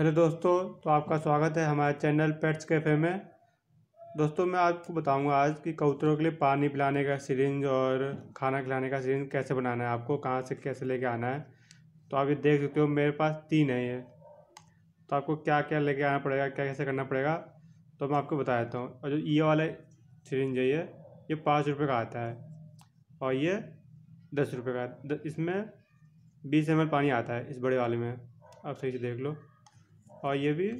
Hello दोस्तों तो आपका स्वागत है हमारे चैनल पेट्स कैफ़े में। दोस्तों, मैं आपको बताऊँगा आज कि कबूतरों के लिए पानी पिलाने का सिरिंज और खाना खिलाने का सिरिंज कैसे बनाना है आपको, कहाँ से कैसे लेके आना है। तो आप ये देख सकते हो, मेरे पास तीन है ये। तो आपको क्या क्या लेके आना पड़ेगा क्या कैसे करना पड़ेगा तो मैं आपको बता देता हूँ। और जो ये वाला सिरिंज है ये ये पाँच रुपये का आता है। और ये दस रुपये का इसमें बीस एम पानी आता है, इस बड़े वाले में। आप सही से देख लो। और ये भी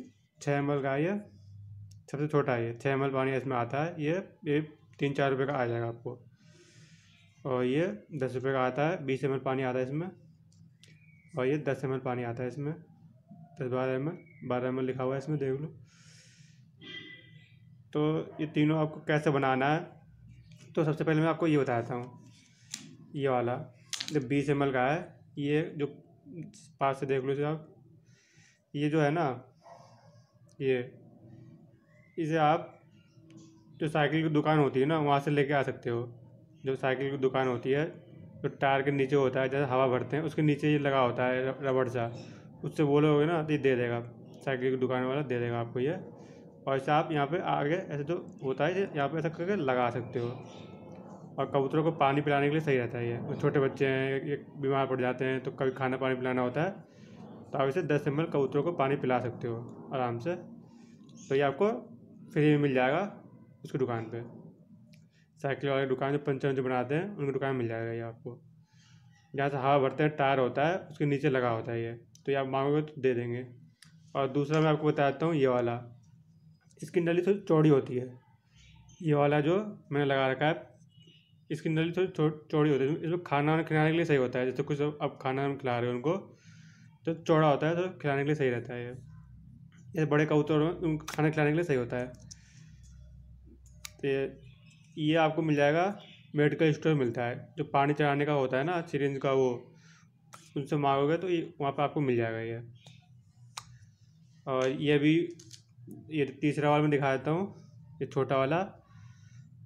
छः एम का है ये सबसे छोटा है ये। छः एम पानी इसमें आता है। ये ये तीन चार रुपये का आ जाएगा आपको। और ये दस रुपये का आता है। बीस एम पानी आता है इसमें। और ये दस एम पानी आता है इसमें। दस बारह एम बारह एम लिखा हुआ है इसमें, देख लो। तो ये तीनों आपको कैसे बनाना है? तो सबसे पहले मैं आपको ये बताता हूँ। ये वाला जो बीस एम का है। ये जो पास से देख लो आप। ये जो है ना, ये, इसे आप जो साइकिल की दुकान होती है ना, वहाँ से लेके आ सकते हो। जो साइकिल की दुकान होती है जो टायर के नीचे होता है, जैसे हवा भरते हैं, उसके नीचे ये लगा होता है रबड़ सा। उससे बोलोगे ना तो ये दे देगा, साइकिल की दुकान वाला दे देगा आपको ये। और ऐसे आप यहाँ पे आगे ऐसे तो होता है, यहाँ पे ऐसा करके लगा सकते हो। और कबूतरों को पानी पिलाने के लिए सही रहता है ये। छोटे बच्चे हैं बीमार पड़ जाते हैं तो कभी खाना पानी पिलाना होता है तो आप इसे दस एम कबूतरों को पानी पिला सकते हो, आराम से। तो ये आपको फ्री में मिल जाएगा उसकी दुकान पे। साइकिल वाले दुकान जो पंचर जो बनाते हैं, उनकी दुकान मिल जाएगा ये आपको। जहाँ से हवा भरते हैं, टायर होता है, उसके नीचे लगा होता है ये। तो ये आप मांगोगे तो दे देंगे। और दूसरा मैं आपको बताता हूँ, ये वाला। इसकी नली थोड़ी चौड़ी होती है। ये वाला जो मैंने लगा रखा है, इसकी नली थोड़ी चौड़ी होती है। इसमें खाना वाना खिलाने के लिए सही होता है। जैसे कुछ अब खाना हम खिला रहे हो उनको तो चौड़ा होता है तो खिलाने के लिए सही रहता है ये। ये बड़े कबूतर उनको खाना खिलाने के लिए सही होता है। तो ये आपको मिल जाएगा, मेडिकल स्टोर मिलता है। जो पानी चढ़ाने का होता है ना, सिरिंज का वो, उनसे मांगोगे तो ये, वहाँ पर आपको मिल जाएगा ये। और ये भी, ये तीसरा वाला मैं दिखा देता हूँ, ये छोटा वाला।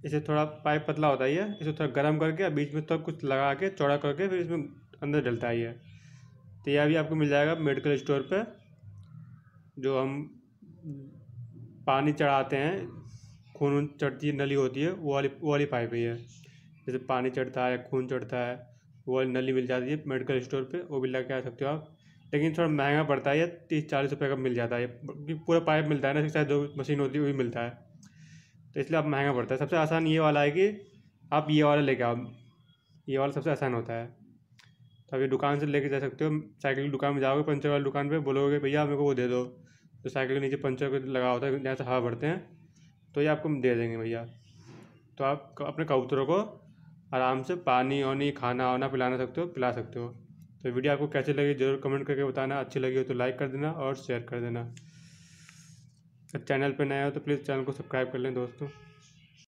इसे थोड़ा पाइप पतला होता है ये, इसे थोड़ा गर्म करके, बीच में थोड़ा कुछ लगा के, चौड़ा करके, फिर इसमें अंदर डलता है ये। तो यह भी आपको मिल जाएगा मेडिकल स्टोर पे, जो हम पानी चढ़ाते हैं, खून चढ़ती नली होती है, वो वाली वो वाली पाइप ही है जैसे पानी चढ़ता है, खून चढ़ता है, वो वाली नली मिल जाती है मेडिकल स्टोर पे, वो भी लगा के आ सकते हो आप। लेकिन थोड़ा महँगा पड़ता है, ये तीस चालीस रुपये का मिल जाता है। पूरा पाइप मिलता है ना शायद जो मशीन होती है, वो भी मिलता है। तो इसलिए आप महँगा पड़ता है। सबसे आसान ये वाला है कि आप ये वाला लेके आओ। ये वाला सबसे आसान होता है। तो अभी दुकान से लेके जा सकते हो। साइकिल की दुकान में जाओगे, पंचर वाली दुकान पे बोलोगे, भैया, मेरे को वो दे दो। तो साइकिल के नीचे पंचर लगा होता है, जहाँ से हवा भरते हैं तो ये आपको दे देंगे भैया। तो आप अपने कबूतरों को आराम से पानी वानी, खाना वाना पिलाना सकते हो, पिला सकते हो। तो वीडियो आपको कैसे लगी, ज़रूर कमेंट करके बताना। अच्छी लगी हो तो लाइक कर देना और शेयर कर देना। चैनल पर नए हो तो प्लीज़ चैनल को सब्सक्राइब कर लें दोस्तों।